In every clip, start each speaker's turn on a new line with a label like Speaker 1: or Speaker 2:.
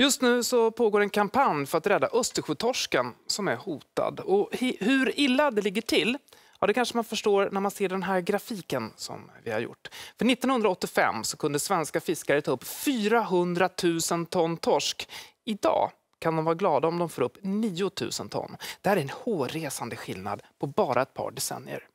Speaker 1: Just nu så pågår en kampanj för att rädda Östersjötorsken som är hotad. Och hur illa det ligger till Ja, det kanske man förstår när man ser den här grafiken som vi har gjort. För 1985 så kunde svenska fiskare ta upp 400 000 ton torsk. Idag kan de vara glada om de får upp 9 000 ton. Det här är en hårresande skillnad på bara ett par decennier.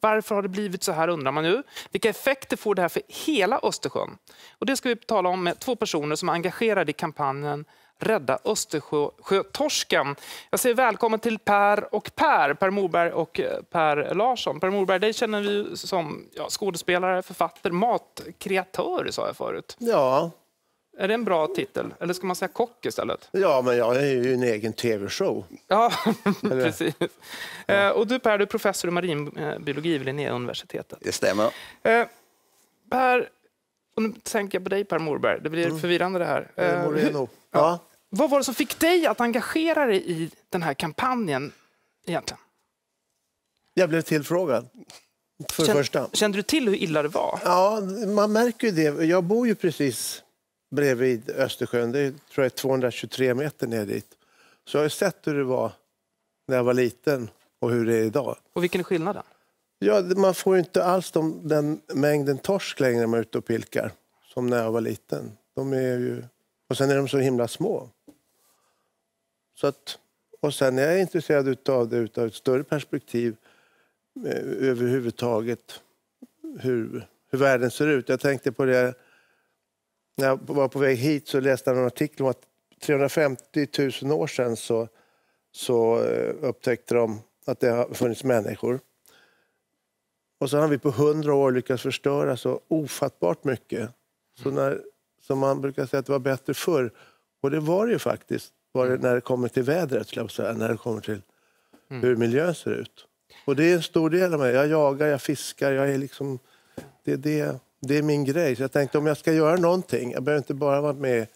Speaker 1: Varför har det blivit så här undrar man nu. Vilka effekter får det här för hela Östersjön? Och det ska vi tala om med två personer som är engagerade i kampanjen Rädda Östersjötorsken. Jag säger välkommen till Per och Per, Per Morberg och eh, Per Larsson. Per Morberg, dig känner vi som ja, skådespelare, författare, matkreatör sa jag förut.
Speaker 2: Ja.
Speaker 1: Är det en bra titel? Eller ska man säga kock istället?
Speaker 2: Ja, men jag är ju en egen tv-show.
Speaker 1: Ja, precis. Ja. Eh, och du Per, du är professor i marinbiologi vid Linnéuniversitetet.
Speaker 3: Det stämmer.
Speaker 1: Eh, per, och nu tänker jag på dig Per Morberg, det blir mm. förvirrande det här.
Speaker 2: Moreno. Ja.
Speaker 1: Vad var det som fick dig att engagera dig i den här kampanjen egentligen?
Speaker 2: Jag blev tillfrågad. För Känn, första.
Speaker 1: Kände du till hur illa det var?
Speaker 2: Ja, man märker ju det. Jag bor ju precis bredvid Östersjön. Det är, tror jag 223 meter ner dit. Så jag har sett hur det var när jag var liten och hur det är idag.
Speaker 1: Och vilken är skillnaden?
Speaker 2: Ja, man får inte alls de, den mängden torsk längre när man är ute och pilkar som när jag var liten. De är ju och sen är de så himla små. Så att, och sen är jag intresserad av det utav ett större perspektiv eh, överhuvudtaget. Hur, hur världen ser ut. Jag tänkte på det när jag var på väg hit så läste jag en artikel om att 350 000 år sedan så, så eh, upptäckte de att det har funnits människor. Och så har vi på 100 år lyckats förstöra så ofattbart mycket. Så när som man brukar säga att det var bättre förr. Och det var det ju faktiskt, var det när det kommer till vädret, säga, när det kommer till mm. hur miljön ser ut. Och det är en stor del av mig. Jag jagar, jag fiskar, jag är liksom... Det, det, det är min grej. Så jag tänkte om jag ska göra någonting, jag behöver inte bara vara med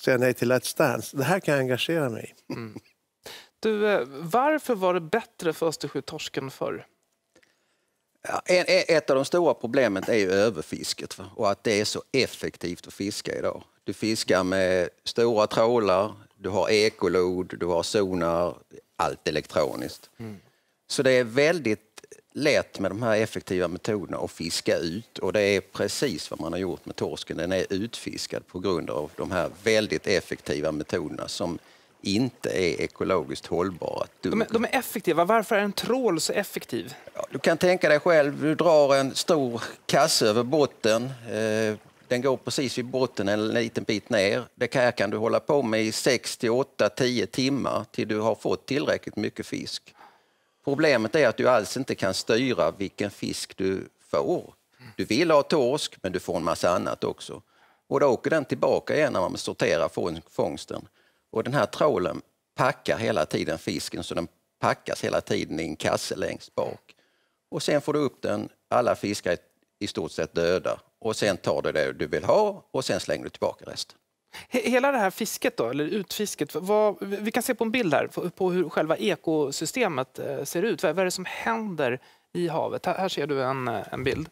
Speaker 2: säga nej till Let's Dance. Det här kan jag engagera mig i. Mm.
Speaker 1: Du, eh, varför var det bättre för Östersjötorsken förr?
Speaker 3: ett av de stora problemen är ju överfisket och att det är så effektivt att fiska idag. Du fiskar med stora trålar, du har ekolod, du har sonar, allt elektroniskt. Mm. Så det är väldigt lätt med de här effektiva metoderna att fiska ut och det är precis vad man har gjort med torsken. Den är utfiskad på grund av de här väldigt effektiva metoderna som inte är ekologiskt hållbara.
Speaker 1: De är, de är, effektiva. Varför är en trål så effektiv?
Speaker 3: Ja, du kan tänka dig själv, du drar en stor kasse över botten. Eh, den går precis vid botten en liten bit ner. Det här kan du hålla på med i 6 till 8, 10 timmar till du har fått tillräckligt mycket fisk. Problemet är att du alls inte kan styra vilken fisk du får. Du vill ha torsk, men du får en massa annat också. Och då åker den tillbaka igen när man sorterar fångsten. Och den här trålen packar hela tiden fisken så den packas hela tiden i en kasse längst bak. Och sen får du upp den, alla fiskar är i stort sett döda och sen tar du det du vill ha och sen slänger du tillbaka resten.
Speaker 1: Hela det här fisket, då, eller utfisket, vad, vi kan se på en bild här på hur själva ekosystemet eh, ser ut. Vad är det som händer i havet? Här, ser du en, eh, en bild.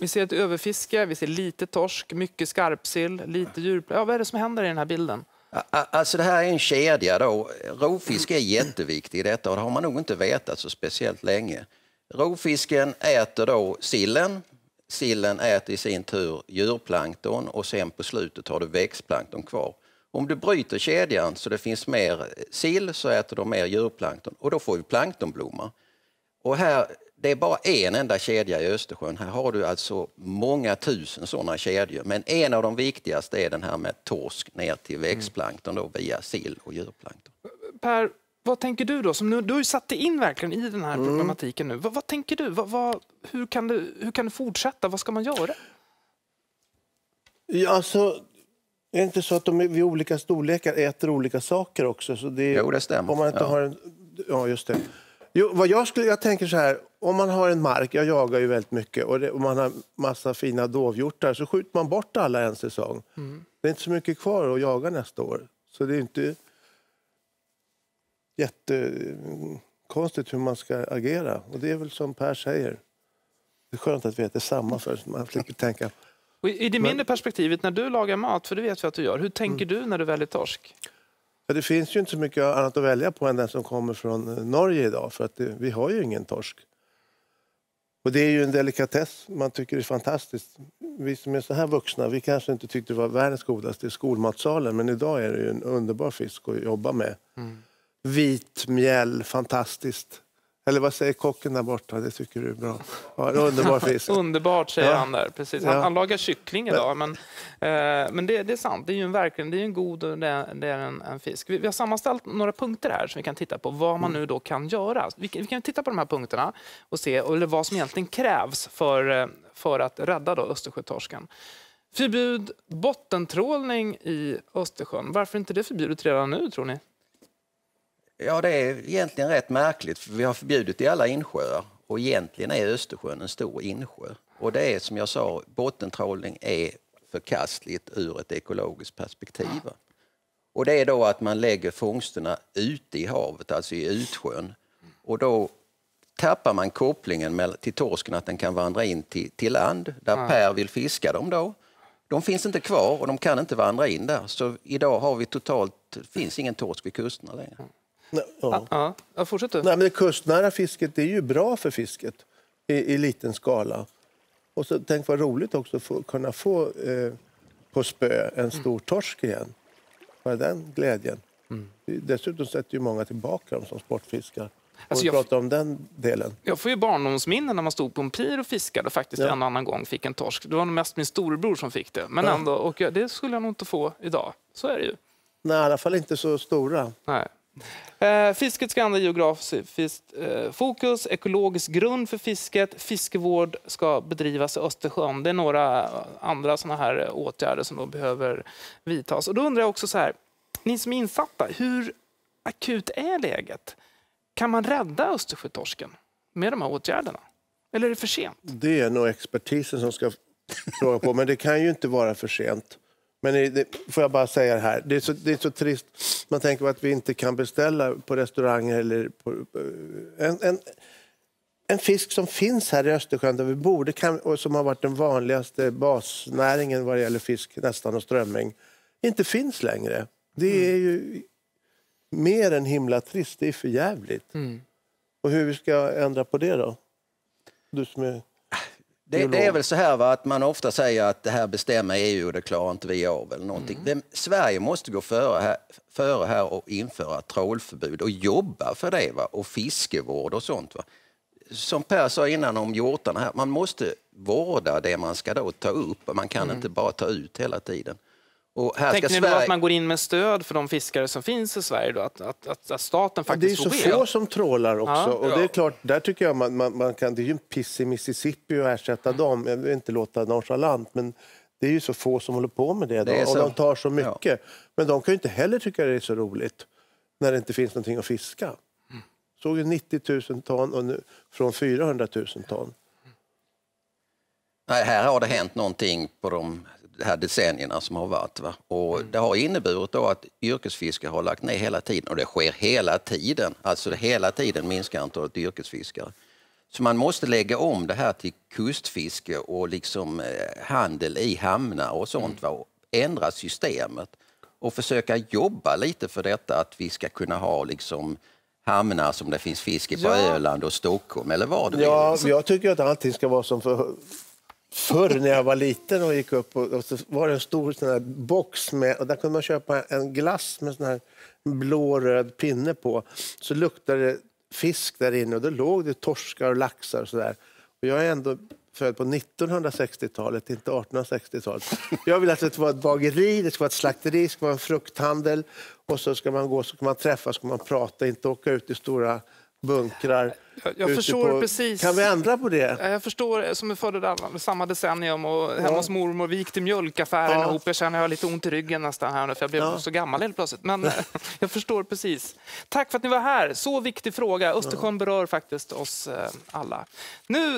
Speaker 1: Vi ser ett överfiske, vi ser lite torsk, mycket skarpsill, lite djur. Ja, vad är det som händer i den här bilden?
Speaker 3: Alltså det här är en kedja då. Rovfisk är jätteviktig i detta och det har man nog inte vetat så speciellt länge. Rovfisken äter då sillen. Sillen äter i sin tur djurplankton och sen på slutet har du växtplankton kvar. Om du bryter kedjan så det finns mer sill så äter de mer djurplankton och då får vi planktonblomma. Och här det är bara en enda kedja i Östersjön. Här har du alltså många tusen sådana kedjor. Men en av de viktigaste är den här med torsk ner till växtplankton då, via sill och djurplankton.
Speaker 1: Per, vad tänker du då? Som nu, du har ju satt dig in verkligen i den här mm. problematiken nu. Vad, vad tänker du? Vad, vad, hur, kan du? Hur kan du fortsätta? Vad ska man göra?
Speaker 2: Ja, alltså, är det inte så att de vid olika storlekar äter olika saker också? Så det,
Speaker 3: jo, det stämmer.
Speaker 2: Om man inte ja. har en, ja, just det. Jo, vad jag, skulle, jag tänker så här, om man har en mark, jag jagar ju väldigt mycket, och, det, och man har massa fina dovhjortar så skjuter man bort alla en säsong. Mm. Det är inte så mycket kvar att jaga nästa år. Så det är inte jättekonstigt hur man ska agera. Och det är väl som Per säger, det är skönt att vi heter samma för man slipper tänka
Speaker 1: Och I det mindre perspektivet, när du lagar mat, för det vet vi att du gör, hur tänker
Speaker 2: Mm.
Speaker 1: du när du väljer torsk?
Speaker 2: Ja, det finns ju inte så mycket annat att välja på än den som kommer från eh, Norge idag, för att det, vi har ju ingen torsk. Och det är ju en delikatess man tycker är fantastiskt. Vi som är så här vuxna, vi kanske inte tyckte det var världens godaste i skolmatsalen, men idag är det ju en underbar fisk att jobba med. Vit mjäll, fantastiskt. Eller vad säger kocken där borta? Det tycker du är bra. Ja, underbar fisk.
Speaker 1: Underbart, säger
Speaker 2: Ja.
Speaker 1: han där. Precis. Han,
Speaker 2: Ja.
Speaker 1: han lagar kyckling idag, men, eh, men det, det är sant. Det är ju en, verkligen det är en god och det är, det är en, en fisk. Vi, vi har sammanställt några punkter här som vi kan titta på, vad man nu då kan göra. Vi, kan- vi kan titta på de här punkterna och se eller vad som egentligen krävs för, eh, för att rädda då Östersjötorsken. Förbjud bottentrålning i Östersjön. Varför inte det förbjudet redan nu, tror ni?
Speaker 3: Ja, det är egentligen rätt märkligt för vi har förbjudit i alla insjöar och egentligen är Östersjön en stor insjö. Och det är som jag sa, bottentrålning är förkastligt ur ett ekologiskt perspektiv. Och det är då att man lägger fångsterna ute i havet, alltså i utsjön. Och då tappar man kopplingen till torsken att den kan vandra in till, till land där Per vill fiska dem då. De finns inte kvar och de kan inte vandra in där. Så idag har vi totalt, finns ingen torsk vid kusterna längre.
Speaker 2: Ja.
Speaker 1: Ja, ja, fortsätt du.
Speaker 2: Nej, men det kustnära fisket det är ju bra för fisket i, i liten skala. Och så tänk vad roligt också att få, kunna få eh, på spö en stor torsk igen. Vad är den glädjen? Dessutom sätter ju många tillbaka dem som sportfiskar.
Speaker 1: Alltså, jag-
Speaker 2: pratar om den delen.
Speaker 1: Jag får ju barndomsminnen när man stod på en pir och fiskade och faktiskt
Speaker 2: Ja.
Speaker 1: en annan gång fick en torsk. Det var nog mest min storebror som fick det. Men
Speaker 2: Ja.
Speaker 1: ändå, och jag, det skulle jag nog inte få idag. Så är det ju.
Speaker 2: Nej, i alla fall inte så stora.
Speaker 1: Nej. Eh, fisket ska ändra geografiskt eh, fokus, ekologisk grund för fisket, fiskevård ska bedrivas i Östersjön. Det är några andra såna här åtgärder som då behöver vidtas. Och då undrar jag också så här, ni som är insatta, hur akut är läget? Kan man rädda Östersjötorsken med de här åtgärderna? Eller är det för sent?
Speaker 2: Det är nog expertisen som ska fråga på, men det kan ju inte vara för sent. Men det- får jag bara säga det här, det är, så, det är så trist. Man tänker på att vi inte kan beställa på restauranger eller på, på, en, en, en fisk som finns här i Östersjön där vi borde kan, och som har varit den vanligaste basnäringen vad det gäller fisk, nästan och strömming, inte finns längre. Det är ju mer än himla trist. Det är för jävligt. Och hur vi ska ändra på det då? Du som är...
Speaker 3: Det, det är väl så här va, att man ofta säger att det här bestämmer EU och det klarar inte vi av. Eller någonting. Det, Sverige måste gå före här, före här och införa trålförbud och jobba för det. Va? Och fiskevård och sånt. Va? Som Per sa innan om hjortarna, här, man måste vårda det man ska då ta upp. Man kan inte bara ta ut hela tiden. Och här
Speaker 1: Tänker
Speaker 3: ska
Speaker 1: ni då
Speaker 3: Sverige...
Speaker 1: att man går in med stöd för de fiskare som finns i Sverige? Då? Att, att, att, att staten
Speaker 2: Ja, det är
Speaker 1: faktiskt
Speaker 2: så få som trålar också.
Speaker 1: Ja.
Speaker 2: Och det är klart, där tycker jag man, man, man kan, det är ju en piss i Mississippi att ersätta dem. Jag vill inte låta nonchalant, men det är ju så få som håller på med det. Då,
Speaker 3: Det
Speaker 2: och de tar så
Speaker 3: Ja.
Speaker 2: mycket. Men de kan ju inte heller tycka det är så roligt när det inte finns någonting att fiska. Såg ju 90 000 ton och nu, från 400 000 ton.
Speaker 3: Nej, här har det hänt någonting på de här decennierna som har varit. Va? Och det har inneburit då att yrkesfiskare har lagt ner hela tiden och det sker hela tiden. Alltså hela tiden minskar antalet yrkesfiskare. Så man måste lägga om det här till kustfiske och liksom eh, handel i hamnar och sånt. Va? Och ändra systemet och försöka jobba lite för detta att vi ska kunna ha liksom hamnar som det finns fiske på
Speaker 1: Ja.
Speaker 3: Öland och Stockholm eller vad du
Speaker 2: Ja,
Speaker 3: vill.
Speaker 2: jag tycker att allting ska vara som för, förr när jag var liten och gick upp. Och, och så var det en stor sån här box med, och där kunde man köpa en glass med sån här blå-röd pinne på. Så luktade det fisk där inne och då låg det torskar och laxar och sådär. Och jag är ändå född på 1960-talet, inte 1860-talet. Jag vill att det ska vara ett bageri, det ska vara ett slakteri, det ska vara en frukthandel och så ska man gå, så ska man träffas, ska man prata, inte åka ut i stora bunkrar.
Speaker 1: Jag- jag förstår precis.
Speaker 2: Kan vi ändra på det?
Speaker 1: Ja, Jag förstår, som är född samma decennium och hemma hos mormor, vi gick till mjölkaffären
Speaker 2: Ja.
Speaker 1: ihop. Jag känner jag har lite ont i ryggen nästan här nu för jag blev
Speaker 2: Ja.
Speaker 1: så gammal helt plötsligt. Men eh, jag förstår precis. Tack för att ni var här. Så viktig fråga. Östersjön berör faktiskt oss eh, alla. Nu